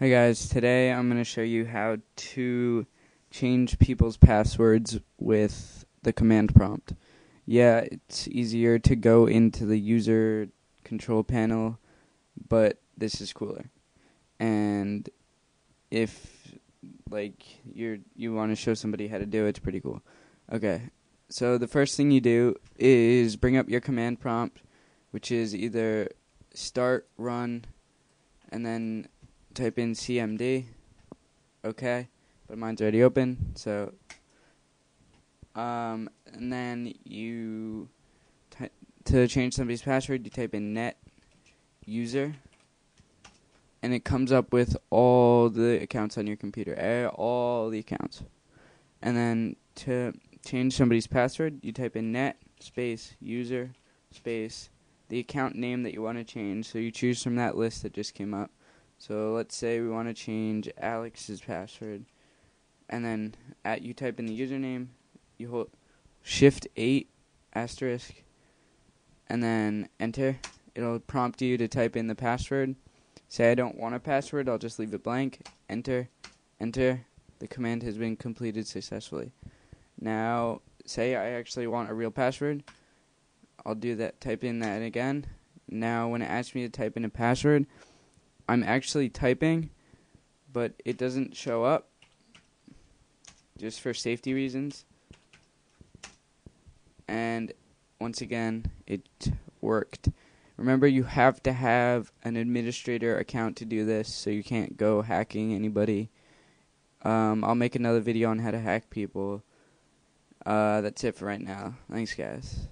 Hey guys, today I'm going to show you how to change people's passwords with the command prompt. Yeah, it's easier to go into the user control panel, but this is cooler. And if like you're you want to show somebody how to do it, it's pretty cool. Okay. So the first thing you do is bring up your command prompt, which is either start, run, and then type in CMD. Okay, but mine's already open, so um, and then you to change somebody's password, you type in net user, and it comes up with all the accounts on your computer, all the accounts. And then to change somebody's password, you type in net space user space the account name that you want to change. So you choose from that list that just came up. So let's say we want to change Alex's password, and then at you type in the username, you hold Shift eight asterisk, and then enter. It'll prompt you to type in the password. Say I don't want a password, I'll just leave it blank. Enter, enter. The command has been completed successfully. Now, say I actually want a real password. I'll do that. Type in that again. Now, when it asks me to type in a password, I'm actually typing, but it doesn't show up just for safety reasons. And once again, it worked. Remember, you have to have an administrator account to do this, so you can't go hacking anybody. Um, I'll make another video on how to hack people. Uh, that's it for right now. Thanks, guys.